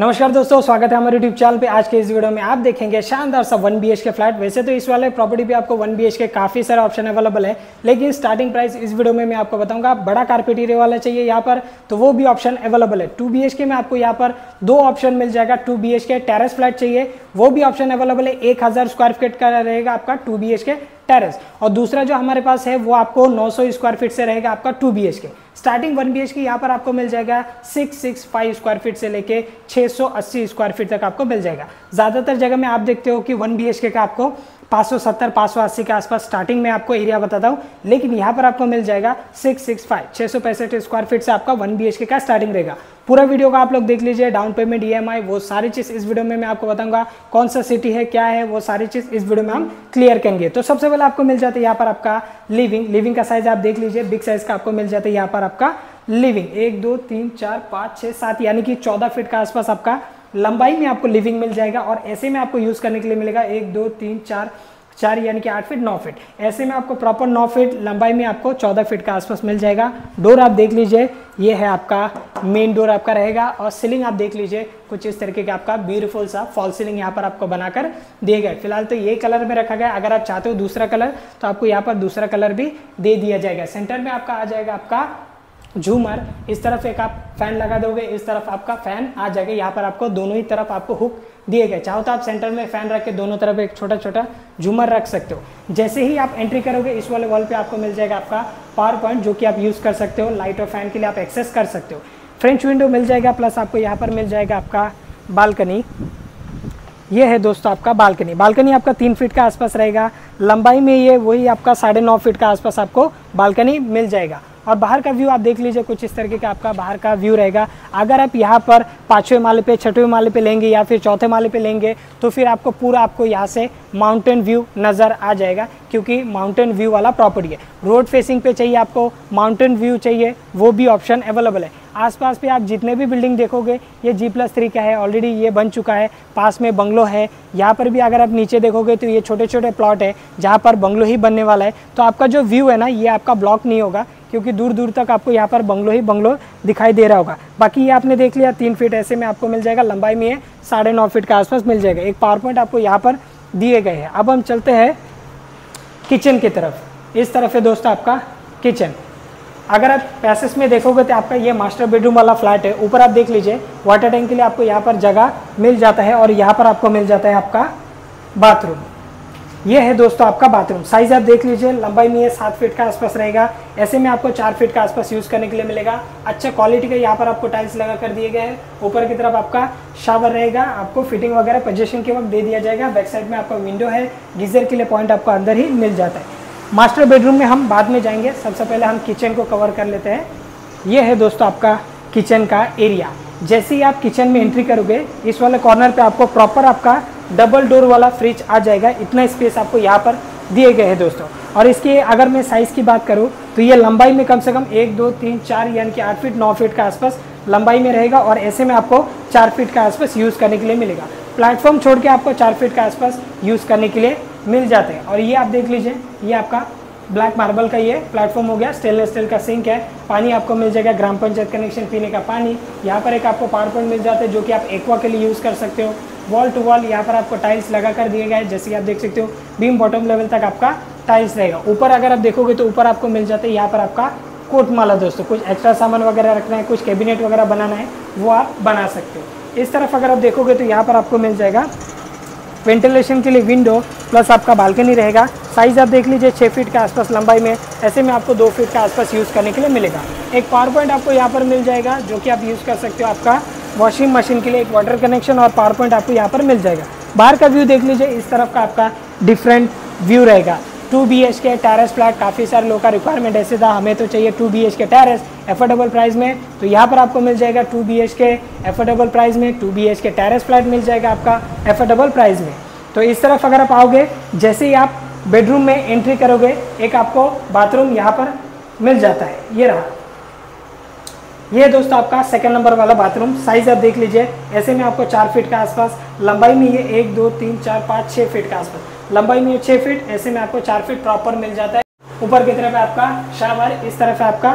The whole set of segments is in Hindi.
नमस्कार दोस्तों, स्वागत है हमारे यूट्यूब चैनल पे। आज के इस वीडियो में आप देखेंगे शानदार सा वन बी के फ्लैट वैसे तो इस वाले प्रॉपर्टी पे आपको वन बी के काफ़ी सारे ऑप्शन अवेलेबल है, लेकिन स्टार्टिंग प्राइस इस वीडियो में मैं आपको बताऊँगा बड़ा कारपेट एरिया वाला चाहिए यहाँ पर तो वो भी ऑप्शन अवेलेबल है। टू बी में आपको यहाँ पर दो ऑप्शन मिल जाएगा टू बी टेरेस फ्लैट चाहिए, वो भी ऑप्शन अवेलेबल है, एक हज़ार स्क्वायर फीट का रहेगा आपका टू बी टेरेस और दूसरा जो हमारे पास है, वो आपको 900 स्क्वायर फीट से रहेगा आपका two B starting one B H K यहाँ पर आपको मिल जाएगा six six five square feet से लेके 680 स्क्वायर फीट तक आपको मिल जाएगा। ज़्यादातर जगह में आप देखते हो कि वन बी एच का आपको 570 580 के आसपास स्टार्टिंग में आपको एरिया बताता हूँ। लेकिन यहाँ पर आपको मिल जाएगा सिक्स सिक्स फाइव छः सौ पैंसठ स्क्वायर फीट से आपका वन बी का स्टार्टिंग रहेगा। पूरा वीडियो का आप लोग देख लीजिए डाउन पेमेंट ईएमआई वो सारी चीज़ इस वीडियो में मैं आपको बताऊँगा। कौन सा सिटी है, क्या है, वो सारी चीज़ इस वीडियो में हम क्लियर करेंगे। तो सबसे पहले आपको मिल जाता है यहाँ पर आपका लिविंग लिविंग का साइज़ आप देख लीजिए बिग साइज़ का आपको मिल जाता है यहाँ पर आपका लिविंग एक, दो, तीन, चार, पाँच छः सात, यानी कि चौदह फीट का आसपास आपका लंबाई में आपको लिविंग मिल जाएगा और ऐसे में आपको यूज़ करने के लिए मिलेगा एक, दो, तीन, चार चार यानी कि आठ फीट नौ फीट ऐसे में आपको प्रॉपर नौ फीट लंबाई में आपको चौदह फीट का आसपास मिल जाएगा। डोर आप देख लीजिए, ये है आपका मेन डोर आपका रहेगा और सीलिंग आप देख लीजिए, कुछ इस तरीके का आपका ब्यूटीफुल सा फॉल सीलिंग यहाँ पर आपको बनाकर दिए गए। फ़िलहाल तो ये कलर में रखा गया। अगर आप चाहते हो दूसरा कलर तो आपको यहाँ पर दूसरा कलर भी दे दिया जाएगा। सेंटर में आपका आ जाएगा आपका झूमर। इस तरफ़ एक आप फ़ैन लगा दोगे, इस तरफ़ आपका फ़ैन आ जाएगा। यहाँ पर आपको दोनों ही तरफ़ आपको हुक दिए गए। चाहो तो आप सेंटर में फ़ैन रख के दोनों तरफ़ एक छोटा छोटा झूमर रख सकते हो। जैसे ही आप एंट्री करोगे, इस वाले वॉल पे आपको मिल जाएगा आपका पावर पॉइंट जो कि आप यूज़ कर सकते हो। लाइट और फ़ैन के लिए आप एक्सेस कर सकते हो। फ्रेंच विंडो मिल जाएगा प्लस आपको यहाँ पर मिल जाएगा आपका बालकनी ये है दोस्तों आपका बालकनी बालकनी आपका तीन फीट का आसपास रहेगा। लंबाई में ये, वही आपका साढ़े नौ फीट का आसपास आपको बालकनी मिल जाएगा। और बाहर का व्यू आप देख लीजिए कुछ इस तरीके का आपका बाहर का व्यू रहेगा। अगर आप यहाँ पर पाँचवें माले पे, छठवें माले पे लेंगे या फिर चौथे माले पे लेंगे तो फिर आपको पूरा आपको यहाँ से माउंटेन व्यू नज़र आ जाएगा, क्योंकि माउंटेन व्यू वाला प्रॉपर्टी है। रोड फेसिंग पे चाहिए आपको माउंटेन व्यू चाहिए, वो भी ऑप्शन अवेलेबल है। आसपास पे आप जितने भी बिल्डिंग देखोगे, ये जी प्लस थ्री का है ऑलरेडी ये बन चुका है, पास में बंगलो है। यहाँ पर भी अगर आप नीचे देखोगे तो ये छोटे छोटे प्लॉट है, जहाँ पर बंगलो ही बनने वाला है। तो आपका जो व्यू है ना, ये आपका ब्लॉक नहीं होगा। क्योंकि दूर दूर तक आपको यहाँ पर बंगलो ही बंगलो दिखाई दे रहा होगा। बाकी ये आपने देख लिया, तीन फीट ऐसे में आपको मिल जाएगा, लंबाई में है साढ़े नौ फीट के आसपास मिल जाएगा। एक पावर पॉइंट आपको यहाँ पर दिए गए हैं। अब हम चलते हैं किचन की तरफ़। इस तरफ़ है दोस्तों आपका किचन अगर आप पैसेस में देखोगे तो आपका ये मास्टर बेडरूम वाला फ्लैट है। ऊपर आप देख लीजिए वाटर टैंक के लिए आपको यहाँ पर जगह मिल जाता है और यहाँ पर आपको मिल जाता है आपका बाथरूम ये है दोस्तों आपका बाथरूम साइज़ आप देख लीजिए, लंबाई में ये सात फीट का आसपास रहेगा. ऐसे में आपको चार फीट का आसपास यूज़ करने के लिए मिलेगा. अच्छा क्वालिटी का यहाँ पर आपको टाइल्स लगा कर दिए गए हैं. ऊपर की तरफ़ आपका शावर रहेगा. आपको फिटिंग वगैरह पोजिशन के वक्त दे दिया जाएगा. बैक साइड में आपका विंडो है. गीजर के लिए पॉइंट आपको अंदर ही मिल जाता है. मास्टर बेडरूम में हम बाद में जाएँगे. सबसे पहले हम किचन को कवर कर लेते हैं. ये है दोस्तों आपका किचन का एरिया जैसे ही आप किचन में एंट्री करोगे, इस वाले कॉर्नर पे आपको प्रॉपर आपका डबल डोर वाला फ्रिज आ जाएगा। इतना स्पेस आपको यहाँ पर दिए गए हैं दोस्तों। और इसके अगर मैं साइज़ की बात करूँ तो ये लंबाई में कम से कम एक, दो, तीन, चार, यानी कि आठ फीट नौ फीट का आसपास लंबाई में रहेगा और ऐसे में आपको चार फीट का आसपास यूज़ करने के लिए मिलेगा। प्लेटफॉर्म छोड़ के आपको चार फीट का आसपास यूज़ करने के लिए मिल जाते हैं। और ये आप देख लीजिए, ये आपका ब्लैक मार्बल का ये प्लेटफॉर्म हो गया। स्टेनलेस स्टील का सिंक है। पानी आपको मिल जाएगा ग्राम पंचायत कनेक्शन पीने का पानी। यहाँ पर एक आपको पावर पॉइंट मिल जाता है, जो कि आप एक्वा के लिए यूज़ कर सकते हो। वॉल टू वॉल यहाँ पर आपको टाइल्स लगा कर दिए गए जैसे कि आप देख सकते हो बीम बॉटम लेवल तक आपका टाइल्स रहेगा। ऊपर अगर आप देखोगे तो ऊपर आपको मिल जाता है यहाँ पर आपका कोट माला दोस्तों। कुछ एक्स्ट्रा सामान वगैरह रखना है, कुछ कैबिनेट वगैरह बनाना है, वो आप बना सकते हो। इस तरफ़ अगर आप देखोगे तो यहाँ पर आपको मिल जाएगा वेंटिलेशन के लिए विंडो प्लस आपका बालकनी रहेगा। साइज़ आप देख लीजिए छः फीट के आसपास लंबाई में, ऐसे में आपको दो फीट के आसपास यूज़ करने के लिए मिलेगा। एक पावर पॉइंट आपको यहाँ पर मिल जाएगा, जो कि आप यूज़ कर सकते हो आपका वॉशिंग मशीन के लिए एक वाटर कनेक्शन और पावर पॉइंट आपको यहाँ पर मिल जाएगा। बाहर का व्यू देख लीजिए, इस तरफ़ का आपका डिफरेंट व्यू रहेगा। Two B H K terrace flat काफ़ी सारे लोग का रिक्वायरमेंट ऐसे था हमें तो चाहिए two B H K terrace affordable price में। तो यहाँ पर आपको मिल जाएगा two B H K affordable price में two B H K terrace flat मिल जाएगा आपका एफोर्डेबल प्राइस में। तो इस तरफ़ अगर आप आओगे, जैसे ही आप बेडरूम में एंट्री करोगे, एक आपको बाथरूम यहाँ पर मिल जाता है। ये रहा। ये दोस्तों आपका सेकंड नंबर वाला बाथरूम साइज़ आप देख लीजिए। ऐसे में आपको चार फीट के आसपास, लंबाई में ये एक, दो, तीन, चार, पाँच छः फीट के आसपास। लंबाई में ये छः फीट ऐसे में आपको चार फीट प्रॉपर मिल जाता है। ऊपर की तरफ़ आपका शावर इस तरफ़ आपका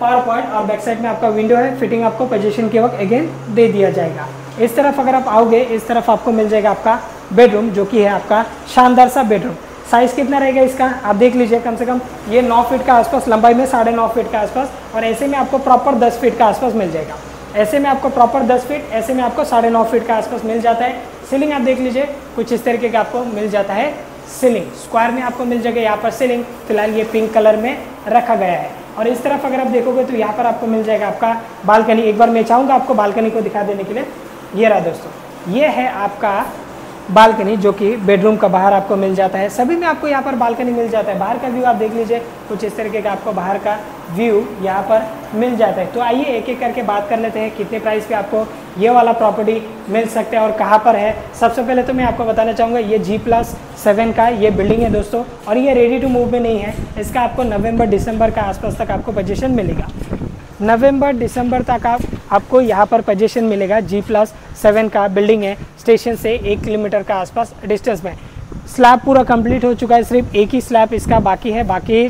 पावर पॉइंट और बैक साइड में आपका विंडो है। फिटिंग आपको पोजिशन के वक्त अगेन दे दिया जाएगा। इस तरफ़ अगर आप आओगे, इस तरफ़ आपको मिल जाएगा आपका बेडरूम जो कि है आपका शानदार सा बेडरूम साइज़ कितना रहेगा इसका? आप देख लीजिए कम से कम ये नौ फीट का आसपास, लंबाई में साढ़े नौ फीट का आसपास, और ऐसे में आपको प्रॉपर दस फीट का आसपास मिल जाएगा। ऐसे में आपको प्रॉपर दस फीट ऐसे में आपको साढ़े नौ फीट का आसपास मिल जाता है। सीलिंग आप देख लीजिए, कुछ इस तरीके का आपको मिल जाता है सीलिंग स्क्वायर में आपको मिल जाएगा यहाँ पर सीलिंग फ़िलहाल ये पिंक कलर में रखा गया है। और इस तरफ़ अगर आप देखोगे तो यहाँ पर आपको मिल जाएगा आपका बालकनी। एक बार मैं चाहूँगा आपको बालकनी को दिखा देने के लिए। ये रहा दोस्तों, ये है आपका बालकनी जो कि बेडरूम का बाहर आपको मिल जाता है। सभी में आपको यहाँ पर बालकनी मिल जाता है। बाहर का व्यू आप देख लीजिए, कुछ इस तरीके का आपको बाहर का व्यू यहाँ पर मिल जाता है। तो आइए एक एक करके बात कर लेते हैं, कितने प्राइस पे आपको ये वाला प्रॉपर्टी मिल सकता है और कहाँ पर है। सबसे पहले तो मैं आपको बताना चाहूँगा, ये जी प्लस सेवन का ये बिल्डिंग है दोस्तों और ये रेडी टू मूव में नहीं है। इसका आपको नवंबर दिसंबर का आसपास तक आपको पोजीशन मिलेगा। नवंबर दिसंबर तक आप आपको यहाँ पर पजेशन मिलेगा। जी प्लस सेवन का बिल्डिंग है। स्टेशन से एक किलोमीटर का आसपास डिस्टेंस में। स्लैब पूरा कंप्लीट हो चुका है। सिर्फ़ एक ही स्लैब इसका बाकी है। बाकी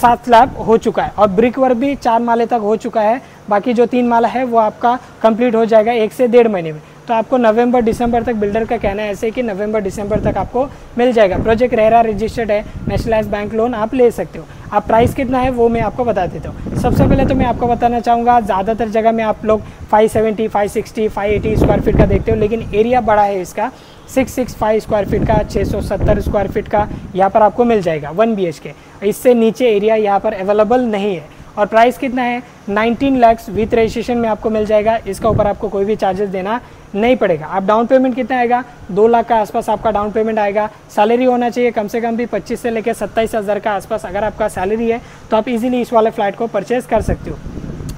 सात स्लैब हो चुका है। और ब्रिक वर्क भी चार माले तक हो चुका है। बाकी जो तीन माला है, वो आपका कंप्लीट हो जाएगा एक से डेढ़ महीने में। तो आपको नवंबर दिसंबर तक बिल्डर का कहना है ऐसे कि नवंबर दिसंबर तक आपको मिल जाएगा। प्रोजेक्ट रेहरा रजिस्टर्ड है नेशनलाइज बैंक लोन आप ले सकते हो। आप प्राइस कितना है वो मैं आपको बता देता हूँ। सबसे पहले तो मैं आपको बताना चाहूँगा ज़्यादातर जगह में आप लोग 570, 560, 580 स्क्वायर फीट का देखते हो लेकिन एरिया बड़ा है इसका। 665 स्क्वायर फीट का 670 स्क्वायर फीट का यहाँ पर आपको मिल जाएगा वन बी के इससे नीचे एरिया यहाँ पर अवेलेबल नहीं है। और प्राइस कितना है? 19 लैक्स विथ रजिस्ट्रेशन में आपको मिल जाएगा। इसका ऊपर आपको कोई भी चार्जेस देना नहीं पड़ेगा। आप डाउन पेमेंट कितना आएगा? दो लाख का आसपास आपका डाउन पेमेंट आएगा। सैलरी होना चाहिए कम से कम भी पच्चीस से लेकर सत्ताईस हज़ार का आसपास अगर आपका सैलरी है तो आप इजीली इस वाले फ्लैट को परचेज कर सकते हो।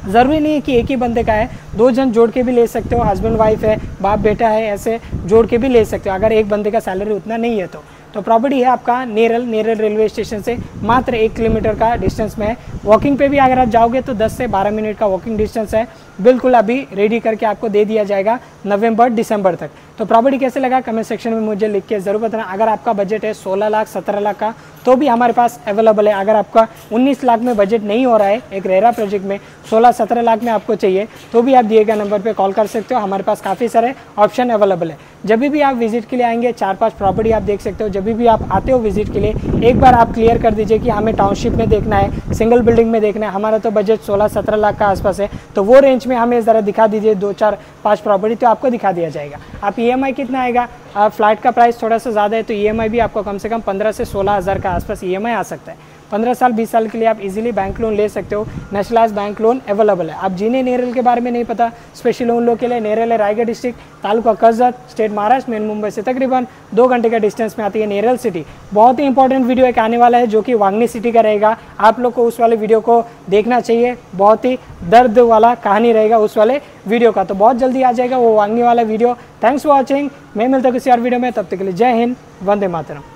ज़रूरी नहीं है कि एक ही बंदे का है। दो जन जोड़ के भी ले सकते हो। हस्बैंड वाइफ है, बाप, बेटा है, ऐसे जोड़ के भी ले सकते हो। अगर एक बंदे का सैलरी उतना नहीं है तो। तो प्रॉपर्टी है आपका नेरल नेरल रेलवे स्टेशन से मात्र एक किलोमीटर का डिस्टेंस में है। वॉकिंग पे भी अगर आप जाओगे तो 10 से 12 मिनट का वॉकिंग डिस्टेंस है। बिल्कुल अभी रेडी करके आपको दे दिया जाएगा नवंबर, दिसंबर तक। तो प्रॉपर्टी कैसे लगा? कमेंट सेक्शन में मुझे लिख के ज़रूर बताना। अगर आपका बजट है 16 लाख 17 लाख का तो भी हमारे पास अवेलेबल है। अगर आपका 19 लाख में बजट नहीं हो रहा है, एक रेरा प्रोजेक्ट में 16-17 लाख में आपको चाहिए तो भी आप दिए गए नंबर पर कॉल कर सकते हो। हमारे पास काफ़ी सारे ऑप्शन अवेलेबल है। जब भी आप विज़िट के लिए आएँगे, चार पाँच प्रॉपर्टी आप देख सकते हो। जब भी आप आते हो विज़िट के लिए, एक बार आप क्लियर कर दीजिए कि हमें टाउनशिप में देखना है सिंगल बिल्डिंग में देखना है। हमारा तो बजट सोलह सत्रह लाख का आसपास है। तो वो रेंज में हमें ज़रा दिखा दीजिए, दो चार पाँच प्रॉपर्टी तो आपको दिखा दिया जाएगा। आप ईएमआई कितना आएगा? फ़्लाइट का प्राइस थोड़ा सा ज़्यादा है तो ईएमआई भी आपको कम से कम पंद्रह से सोलह हज़ार का आसपास ईएमआई आ सकता है। पंद्रह साल, बीस साल के लिए आप इजीली बैंक लोन ले सकते हो। नेशनलाइज बैंक लोन अवेलेबल है। आप जिन्हें नेरल के बारे में नहीं पता। स्पेशल लोन लो के लिए नेरल है Raigad district taluka Karjat state Maharashtra, main Mumbai से तकरीबन दो घंटे का डिस्टेंस में आती है नेरल सिटी बहुत ही इंपॉर्टेंट वीडियो एक आने वाला है जो कि वांगनी सिटी का रहेगा। आप लोग को उस वाले वीडियो को देखना चाहिए। बहुत ही दर्द वाला कहानी रहेगा उस वाले वीडियो का। तो बहुत जल्दी आ जाएगा वो वांगनी वाला वीडियो थैंक्स फॉर वॉचिंग मैं मिलता हूँ किसी और वीडियो में। तब तक के लिए जय हिंद, वंदे मातरम।